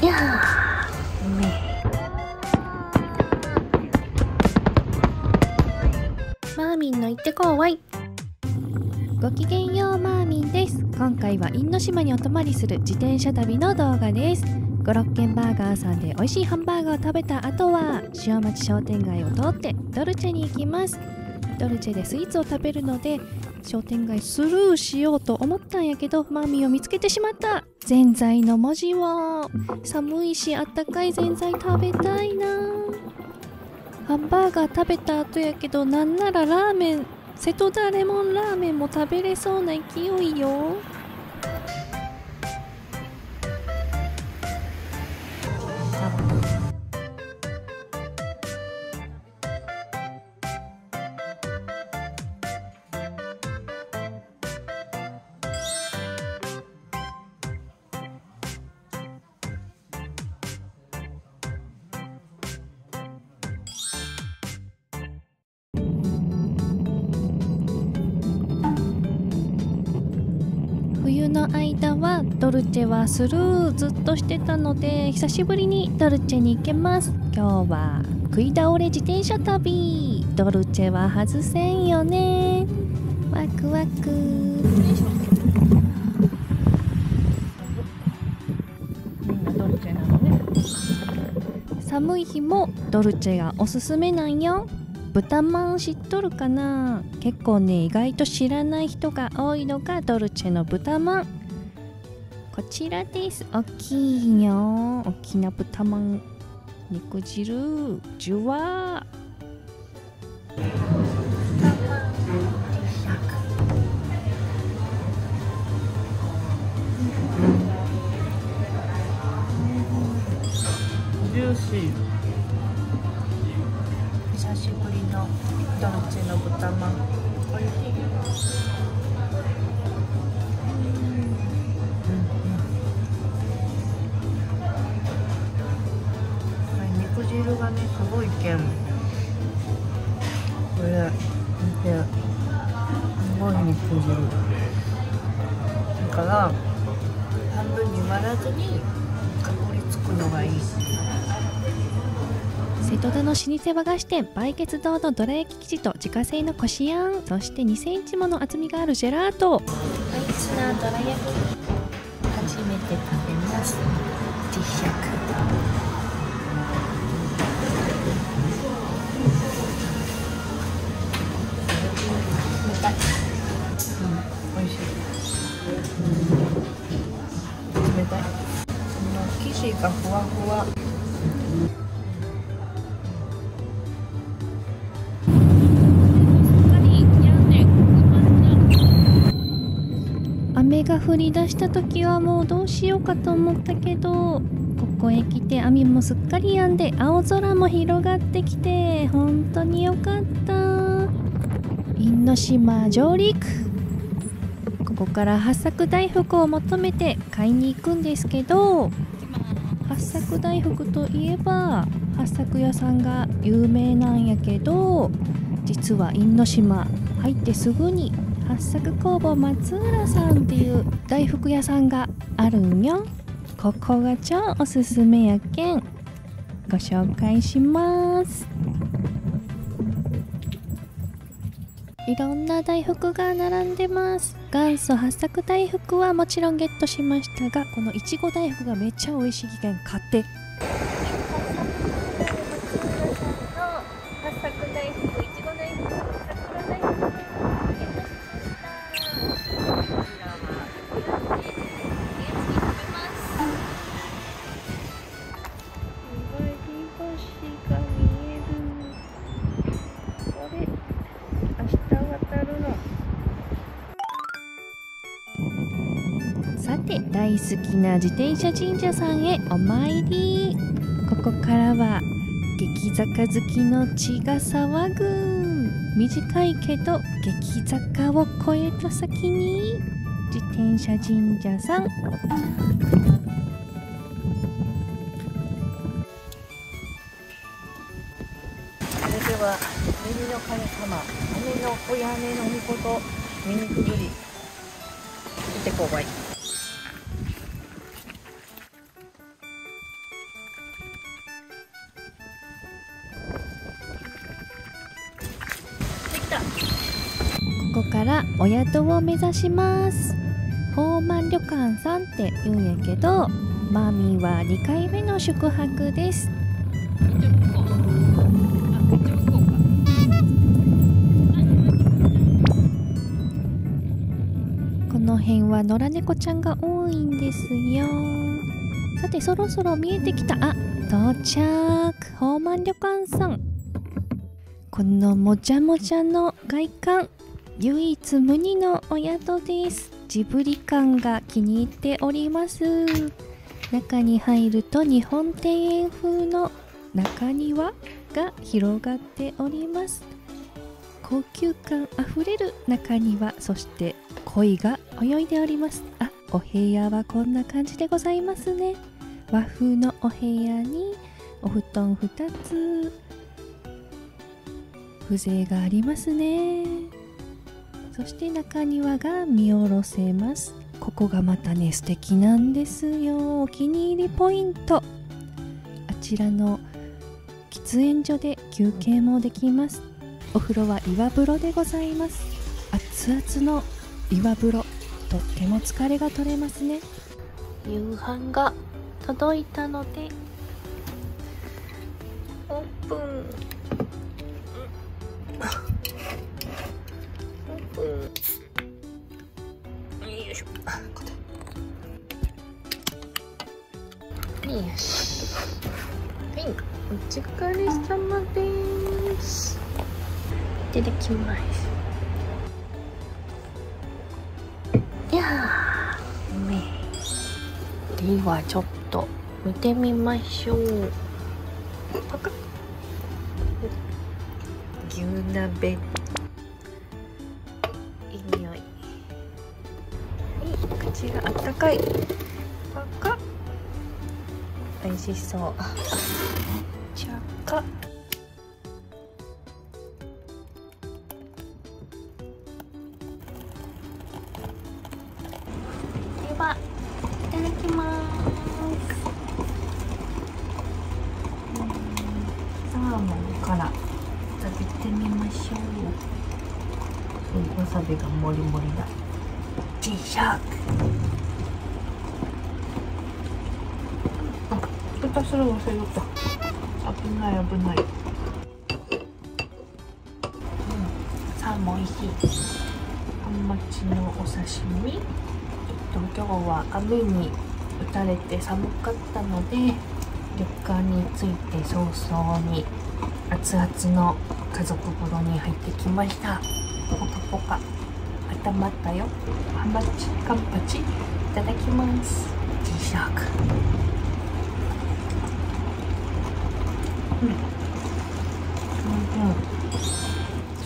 いやーねマーミンの行ってこうわい。ごきげんようマーミンです。今回は因島にお泊まりする自転車旅の動画です。五六軒バーガーさんで美味しいハンバーガーを食べた後は塩町商店街を通ってドルチェに行きます。ドルチェでスイーツを食べるので商店街スルーしようと思ったんやけどマミーを見つけてしまった。ぜんざいの文字を寒いしあったかいぜんざい食べたいな。ハンバーガー食べた後やけどなんならラーメン瀬戸田レモンラーメンも食べれそうな勢いよ。の間はドルチェはスルーずっとしてたので久しぶりにドルチェに行けます。今日は食い倒れ自転車旅。ドルチェは外せんよね。ワクワク。みんなドルチェなのね。寒い日もドルチェがおすすめなんよ豚まん知っとるかな？結構ね意外と知らない人が多いのがドルチェの豚まん。こちらです。大きいよ。大きな豚まん。肉汁。ジュワジューシー。のドルチェの豚まんおいしい肉汁がねすごいけん。これ見てすごい肉汁。だから半分に割らずにかぶりつくのがいい。瀬戸田の老舗和菓子店売血堂のどら焼き生地と自家製のこしあん。そして2センチもの厚みがあるジェラート。アイスなどら焼き初めて食べます実食冷たうん、美味しい冷たい。その生地がふわふわ。雨が降り出した時はもうどうしようかと思ったけどここへ来て雨もすっかり止んで青空も広がってきて本当によかった。因島上陸。ここから八作大福を求めて買いに行くんですけど八作大福といえば八作屋さんが有名なんやけど実は因島入ってすぐに八作工房松浦さんっていう大福屋さんがあるんよ。ここが超おすすめやけん。ご紹介します。いろんな大福が並んでます。元祖八作大福はもちろんゲットしましたがこのいちご大福がめっちゃ美味しいけん買って。大好きな自転車神社さんへお参り。ここからは激坂好きの血が騒ぐ。短いけど激坂を越えた先に。自転車神社さん。それでは耳の神様雨のお屋根の御事見にくぐり行ってこうばい。お宿を目指します。宝満旅館さんって言うんやけどマミーは2回目の宿泊です。この辺は野良猫ちゃんが多いんですよ。さてそろそろ見えてきた。あ到着。宝満旅館さん。このもじゃもじゃの外観。唯一無二のお宿です。ジブリ感が気に入っております。中に入ると日本庭園風の中庭が広がっております。高級感あふれる中庭そして鯉が泳いでおります。あお部屋はこんな感じでございますね。和風のお部屋にお布団2つ。風情がありますね。そして中庭が見下ろせます。ここがまたね素敵なんですよ。お気に入りポイント。あちらの喫煙所で休憩もできます。お風呂は岩風呂でございます。熱々の岩風呂。とっても疲れが取れますね。夕飯が届いたのでオープン。よし。はい。お疲れ様です。いただきます。いやーうめではちょっと見てみましょう。パカ牛鍋があったかい。パカ美味しそう。チャカではいただきます。サーモンから食べてみましょうわさびがもりもりだ。G シャークあ蓋する忘れとった。危ない危ない、うん、サーモン美味しいハマチのお刺身。えっと今日は雨に打たれて寒かったので旅館に着いて早々に熱々の家族風呂に入ってきました。ポカポカ。温まったよ。ハンマチカンパチ。いただきます。G シャーク。うん。うん。うん。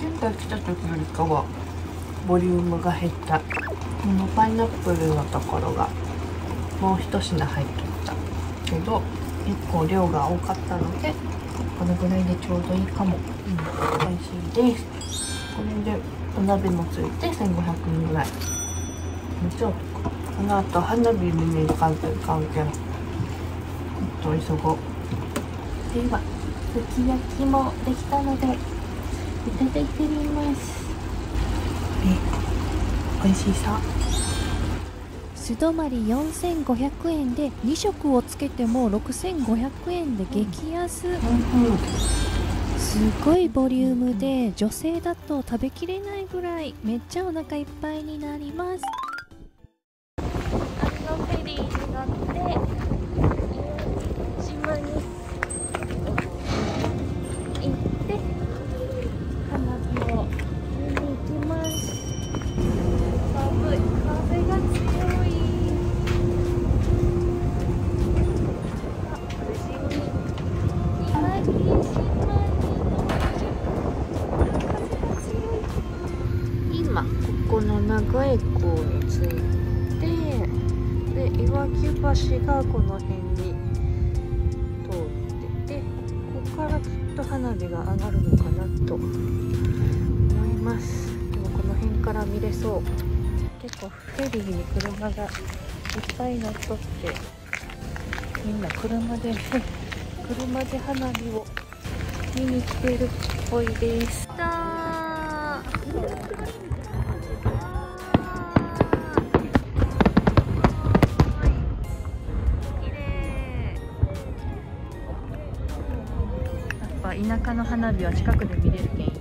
前回来た時よりかはボリュームが減ったこのパイナップルのところがもう一品入っとったけど結構量が多かったのでこのぐらいでちょうどいいかも、うん、美味しいですこれでお鍋もついて1500円ぐらいめっちゃお得この後花火見に行かん。といかん。けん。ちょっと急ごうではすき焼きもできたのでい。ただい。てみますえ美味しそう素泊まり4500円で2食をつけても6500円で激安、すごい。ボリュームで女性だと食べきれない。ぐらい。めっちゃお腹い。っぱい。になります港に着いてで岩木橋がこの辺に通っててここからずっと花火が上がるのかなと思いますでもこの辺から見れそう。結構フェリーに車がいっぱい乗っとってみんな車で車で花火を見に来てるっぽいです。田舎の花火は近くで見れるけん